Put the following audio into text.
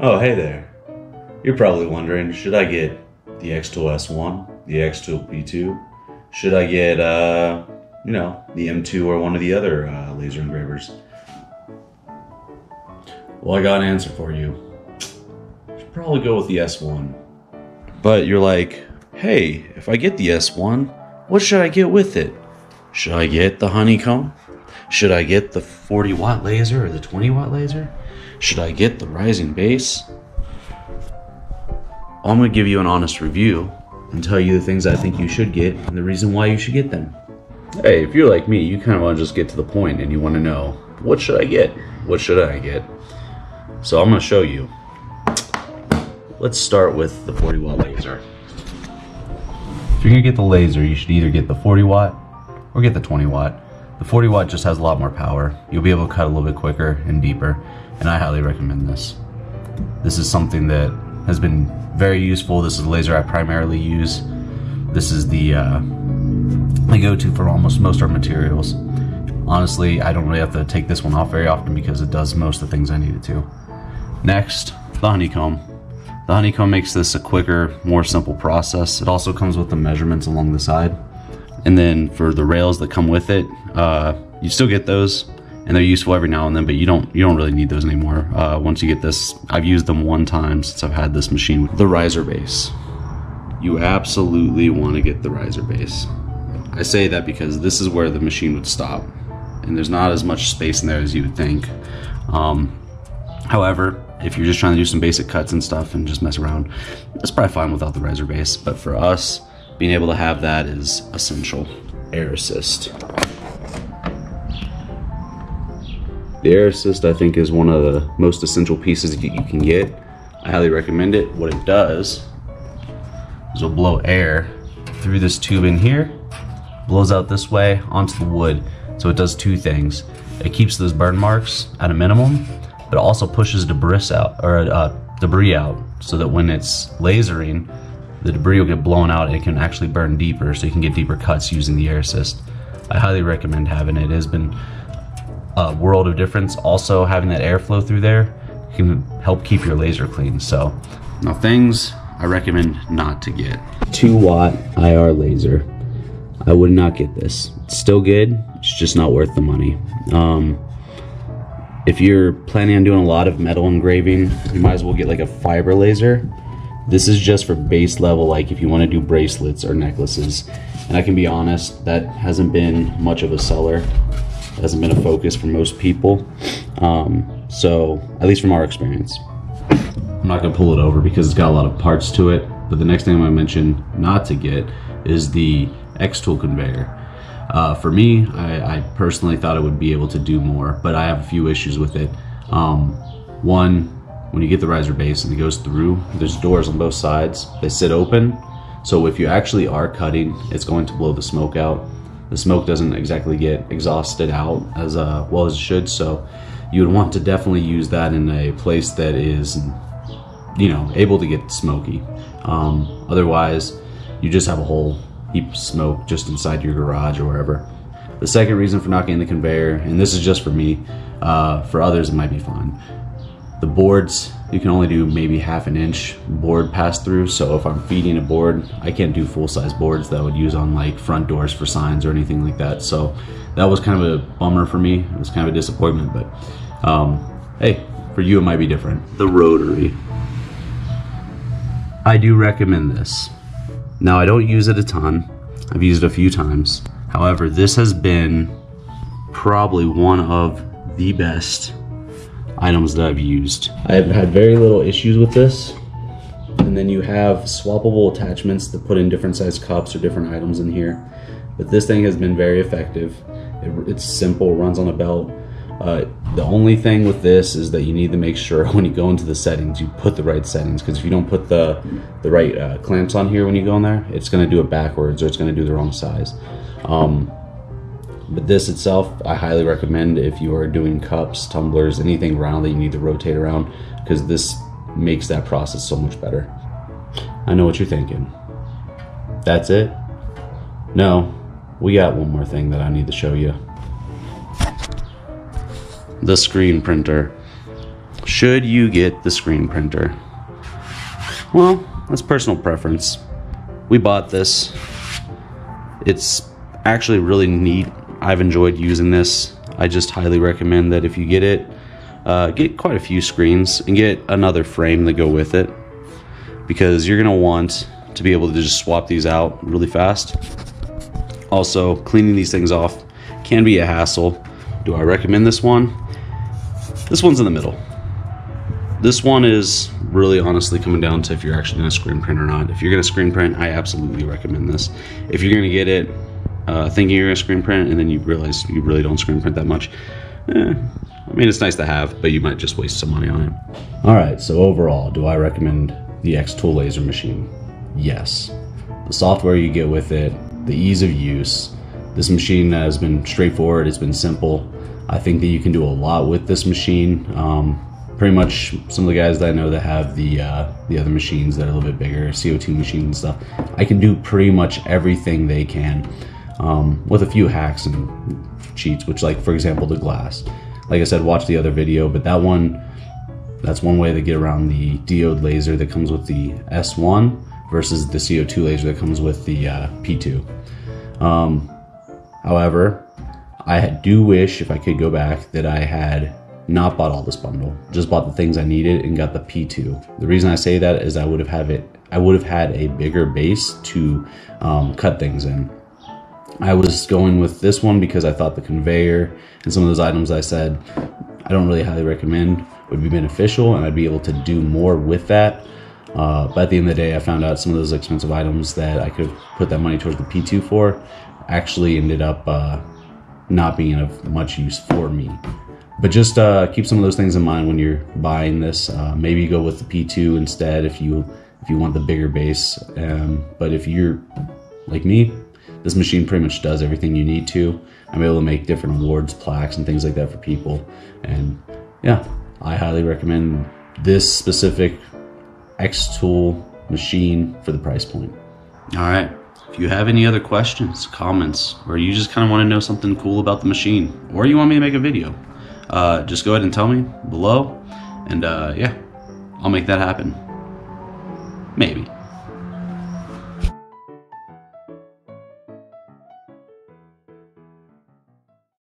Oh, hey there. You're probably wondering, should I get the xTool S1, the xTool P2? Should I get, uh, you know, the M2 or one of the other uh, laser engravers? Well, I got an answer for you. You should probably go with the S1. But you're like, hey, if I get the S1, what should I get with it? Should I get the honeycomb? Should I get the 40 watt laser or the 20 watt laser? Should I get the rising base? I'm going to give you an honest review and tell you the things I think you should get and the reason why you should get them. Hey, if you're like me, you kind of want to just get to the point and you want to know what should I get? What should I get? So I'm going to show you. Let's start with the 40 watt laser. If you're going to get the laser, you should either get the 40 watt or get the 20 watt. The 40 watt just has a lot more power. You'll be able to cut a little bit quicker and deeper, and I highly recommend this. This is something that has been very useful. This is the laser I primarily use. This is the uh, I go-to for almost most of our materials. Honestly, I don't really have to take this one off very often because it does most of the things I need it to. Next, the honeycomb. The honeycomb makes this a quicker, more simple process. It also comes with the measurements along the side. And then for the rails that come with it, uh, you still get those and they're useful every now and then, but you don't you don't really need those anymore. Uh, once you get this, I've used them one time since I've had this machine. The riser base. You absolutely want to get the riser base. I say that because this is where the machine would stop, and there's not as much space in there as you would think. Um, however, if you're just trying to do some basic cuts and stuff and just mess around, that's probably fine without the riser base. But for us, being able to have that is essential. Air assist. The air assist, I think, is one of the most essential pieces you, you can get. I highly recommend it. What it does is it'll blow air through this tube in here, blows out this way onto the wood. So it does two things. It keeps those burn marks at a minimum, but also pushes debris out or uh, debris out so that when it's lasering, the debris will get blown out and it can actually burn deeper so you can get deeper cuts using the air assist. I highly recommend having it. It has been a world of difference. Also having that airflow through there can help keep your laser clean. So now things I recommend not to get. Two watt IR laser. I would not get this. It's still good, it's just not worth the money. Um, if you're planning on doing a lot of metal engraving, you might as well get like a fiber laser. This is just for base level, like if you want to do bracelets or necklaces. And I can be honest, that hasn't been much of a seller. It hasn't been a focus for most people. Um, so, at least from our experience. I'm not gonna pull it over because it's got a lot of parts to it. But the next thing I'm gonna mention not to get is the xTool conveyor. Uh, for me, I, I, personally thought it would be able to do more, but I have a few issues with it. Um, one, when you get the riser base and it goes through, there's doors on both sides. They sit open, so if you actually are cutting, it's going to blow the smoke out. The smoke doesn't exactly get exhausted out as uh, well as it should, so you would want to definitely use that in a place that is, you know, able to get smoky. Um, otherwise, you just have a whole heap of smoke just inside your garage or wherever. The second reason for not getting the conveyor, and this is just for me, uh, for others it might be fine. The boards, you can only do maybe half an inch board pass through. So if I'm feeding a board, I can't do full size boards that I would use on like front doors for signs or anything like that. So that was kind of a bummer for me. It was kind of a disappointment, but um, hey, for you it might be different. The rotary. I do recommend this. Now I don't use it a ton. I've used it a few times. However, this has been probably one of the best items that I've used. I've had very little issues with this. And then you have swappable attachments that put in different size cups or different items in here. But this thing has been very effective. It, it's simple, runs on a belt. Uh, the only thing with this is that you need to make sure when you go into the settings, you put the right settings. Because if you don't put the, the right uh, clamps on here when you go in there, it's going to do it backwards or it's going to do the wrong size. Um, but this itself, I highly recommend if you are doing cups, tumblers, anything round that you need to rotate around, because this makes that process so much better. I know what you're thinking. That's it? No, we got one more thing that I need to show you. the screen printer. Should you get the screen printer? Well, that's personal preference. We bought this. It's actually really neat. I've enjoyed using this. I just highly recommend that if you get it, uh, get quite a few screens and get another frame to go with it because you're going to want to be able to just swap these out really fast. Also, cleaning these things off can be a hassle. Do I recommend this one? This one's in the middle. This one is really honestly coming down to if you're actually going to screen print or not. If you're going to screen print, I absolutely recommend this. If you're going to get it uh, thinking you're going to screen print and then you realize you really don't screen print that much, eh, I mean, it's nice to have, but you might just waste some money on it. All right, so overall, do I recommend the xTool laser machine? Yes. The software you get with it, the ease of use. This machine has been straightforward, it's been simple. I think that you can do a lot with this machine. Um, pretty much some of the guys that I know that have the uh, the other machines that are a little bit bigger, CO2 machines and stuff, I can do pretty much everything they can um, with a few hacks and cheats, which like for example the glass. Like I said, watch the other video, but that one, that's one way to get around the diode laser that comes with the S1 versus the CO2 laser that comes with the uh, P2. Um, however, I do wish if I could go back that I had not bought all this bundle, just bought the things I needed and got the P2. The reason I say that is I would have had it, I would have had a bigger base to um, cut things in. I was going with this one because I thought the conveyor and some of those items I said I don't really highly recommend would be beneficial and I'd be able to do more with that. Uh, but at the end of the day, I found out some of those expensive items that I could put that money towards the P2 for actually ended up uh, not being of much use for me. But just uh, keep some of those things in mind when you're buying this. Uh, maybe go with the P2 instead if you if you want the bigger base. Um, but if you're like me, this machine pretty much does everything you need to. I'm able to make different awards, plaques, and things like that for people. And yeah, I highly recommend this specific xTool machine for the price point. All right. If you have any other questions, comments, or you just kind of want to know something cool about the machine, or you want me to make a video, uh, just go ahead and tell me below. And uh, yeah, I'll make that happen. Maybe.